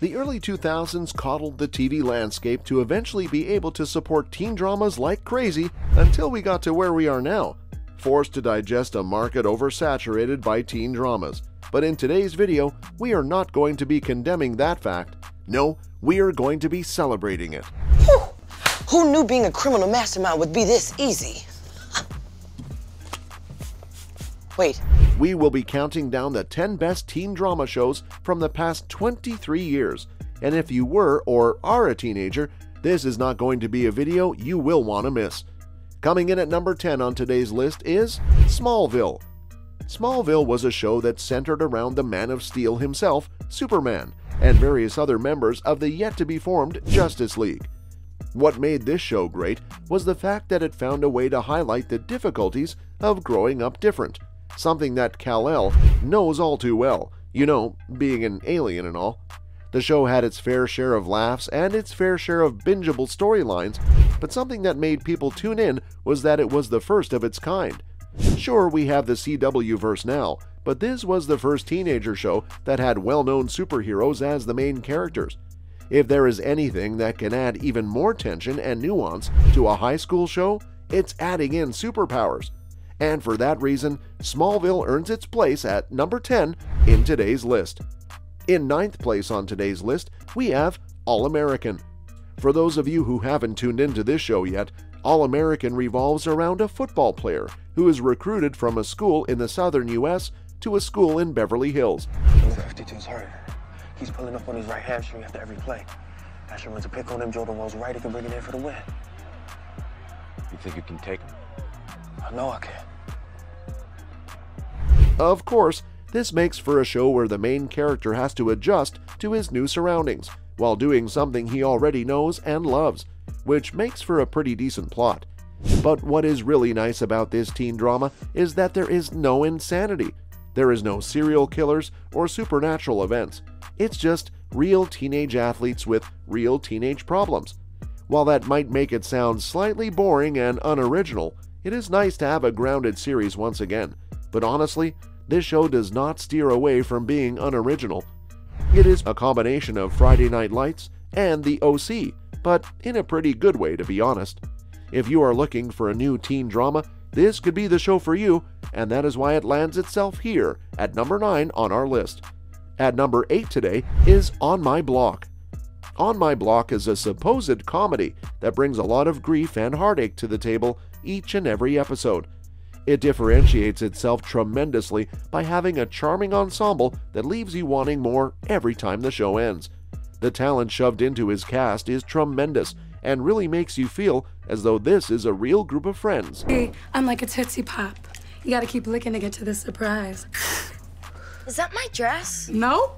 The early 2000s coddled the TV landscape to eventually be able to support teen dramas like crazy until we got to where we are now, forced to digest a market oversaturated by teen dramas. But in today's video, we are not going to be condemning that fact. No, we are going to be celebrating it. Whew. Who knew being a criminal mastermind would be this easy? Wait. We will be counting down the 10 best teen drama shows from the past 23 years. And if you were or are a teenager, this is not going to be a video you will want to miss. Coming in at number 10 on today's list is Smallville. Smallville was a show that centered around the Man of Steel himself, Superman, and various other members of the yet to be formed Justice League. What made this show great was the fact that it found a way to highlight the difficulties of growing up different something that Kal-El knows all too well, you know, being an alien and all. The show had its fair share of laughs and its fair share of bingeable storylines, but something that made people tune in was that it was the first of its kind. Sure, we have the CW verse now, but this was the first teenager show that had well known superheroes as the main characters. If there is anything that can add even more tension and nuance to a high school show, it's adding in superpowers and for that reason, Smallville earns its place at number 10 in today's list. In ninth place on today's list, we have All American. For those of you who haven't tuned into this show yet, All American revolves around a football player who is recruited from a school in the southern U.S. to a school in Beverly Hills. Number 52's hurt. He's pulling up on his right hamstring after every play. Asher runs a pick on him, Jordan rolls right, he can bring it in for the win. You think you can take him? I know I can. Of course, this makes for a show where the main character has to adjust to his new surroundings while doing something he already knows and loves, which makes for a pretty decent plot. But what is really nice about this teen drama is that there is no insanity. There is no serial killers or supernatural events. It's just real teenage athletes with real teenage problems. While that might make it sound slightly boring and unoriginal, it is nice to have a grounded series once again. But honestly, this show does not steer away from being unoriginal. It is a combination of Friday Night Lights and The OC, but in a pretty good way to be honest. If you are looking for a new teen drama, this could be the show for you, and that is why it lands itself here at number 9 on our list. At number 8 today is On My Block. On My Block is a supposed comedy that brings a lot of grief and heartache to the table each and every episode. It differentiates itself tremendously by having a charming ensemble that leaves you wanting more every time the show ends. The talent shoved into his cast is tremendous and really makes you feel as though this is a real group of friends. Hey, I'm like a Tootsie Pop. You gotta keep licking to get to the surprise. Is that my dress? No?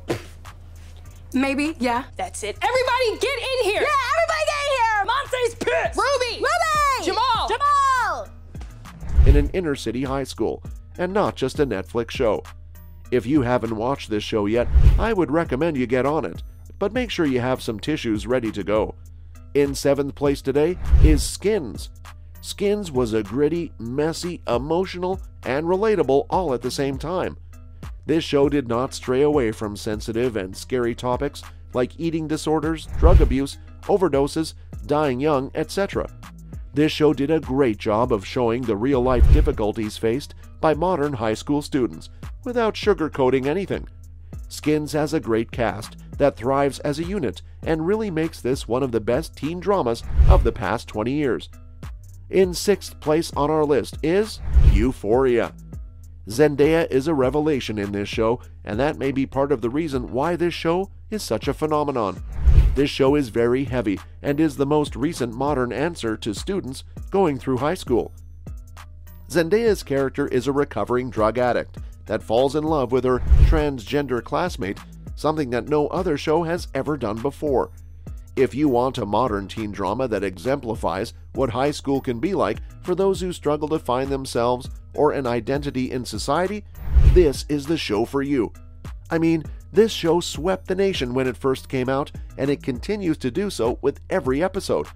Maybe, yeah. That's it. Everybody get in here! Yeah, everybody get in here! Monte's pissed! Ruby! Ruby! In an inner city high school, and not just a Netflix show. If you haven't watched this show yet, I would recommend you get on it, but make sure you have some tissues ready to go. In seventh place today is Skins. Skins was a gritty, messy, emotional, and relatable all at the same time. This show did not stray away from sensitive and scary topics like eating disorders, drug abuse, overdoses, dying young, etc. This show did a great job of showing the real life difficulties faced by modern high school students without sugarcoating anything. Skins has a great cast that thrives as a unit and really makes this one of the best teen dramas of the past 20 years. In sixth place on our list is Euphoria. Zendaya is a revelation in this show, and that may be part of the reason why this show is such a phenomenon. This show is very heavy and is the most recent modern answer to students going through high school. Zendaya's character is a recovering drug addict that falls in love with her transgender classmate, something that no other show has ever done before. If you want a modern teen drama that exemplifies what high school can be like for those who struggle to find themselves or an identity in society, this is the show for you. I mean, this show swept the nation when it first came out, and it continues to do so with every episode.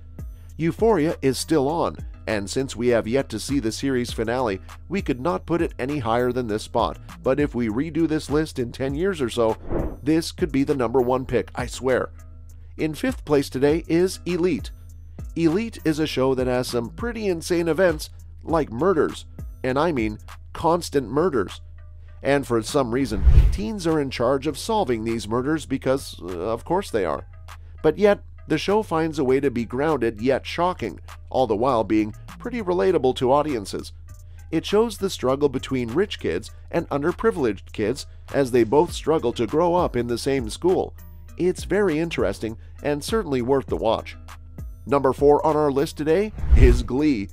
Euphoria is still on, and since we have yet to see the series finale, we could not put it any higher than this spot. But if we redo this list in 10 years or so, This could be the number one pick, I swear. In fifth place today is Elite. Elite is a show that has some pretty insane events, like murders, and I mean constant murders. And for some reason, teens are in charge of solving these murders because, uh, of course, they are. But yet, the show finds a way to be grounded yet shocking, all the while being pretty relatable to audiences. It shows the struggle between rich kids and underprivileged kids as they both struggle to grow up in the same school. It's very interesting and certainly worth the watch. Number 4 on our list today is Glee.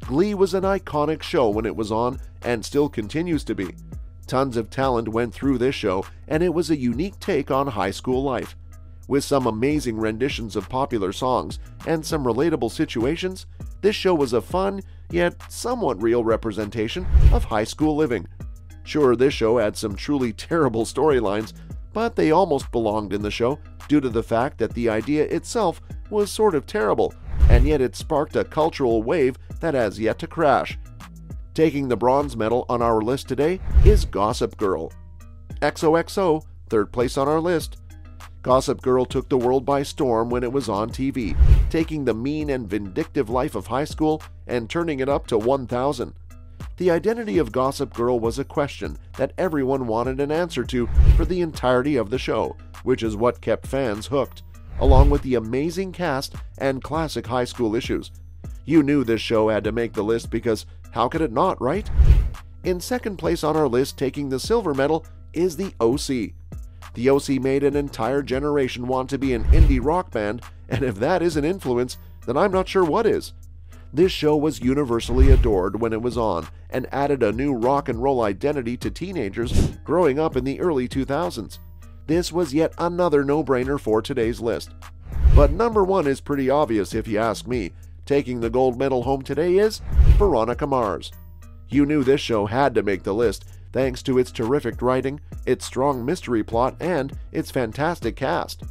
Glee was an iconic show when it was on and still continues to be. Tons of talent went through this show, and it was a unique take on high school life. With some amazing renditions of popular songs and some relatable situations, this show was a fun, yet somewhat real representation of high school living. Sure, this show had some truly terrible storylines, but they almost belonged in the show due to the fact that the idea itself was sort of terrible, and yet it sparked a cultural wave that has yet to crash. Taking the bronze medal on our list today is Gossip Girl. XOXO, third place on our list. Gossip Girl took the world by storm when it was on TV, taking the mean and vindictive life of high school and turning it up to 1000. The identity of Gossip Girl was a question that everyone wanted an answer to for the entirety of the show, which is what kept fans hooked, along with the amazing cast and classic high school issues. You knew this show had to make the list because how could it not, right? In second place on our list, taking the silver medal, is the OC. The OC made an entire generation want to be an indie rock band, and if that isn't influence, then I'm not sure what is. This show was universally adored when it was on and added a new rock and roll identity to teenagers growing up in the early 2000s. This was yet another no brainer for today's list. But number one is pretty obvious if you ask me. Taking the gold medal home today is Veronica Mars. You knew this show had to make the list thanks to its terrific writing, its strong mystery plot, and its fantastic cast.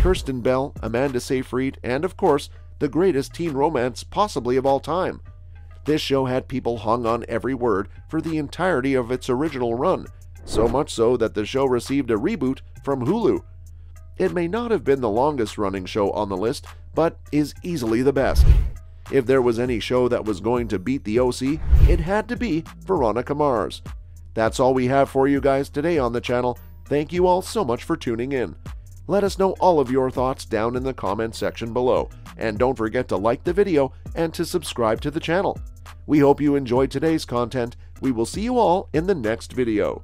Kristen Bell, Amanda Seyfried, and of course, the greatest teen romance possibly of all time. This show had people hung on every word for the entirety of its original run, so much so that the show received a reboot from Hulu. It may not have been the longest running show on the list, but is easily the best. If there was any show that was going to beat the OC, it had to be Veronica Mars. That's all we have for you guys today on the channel. Thank you all so much for tuning in. Let us know all of your thoughts down in the comment section below, and don't forget to like the video and to subscribe to the channel. We hope you enjoyed today's content. We will see you all in the next video.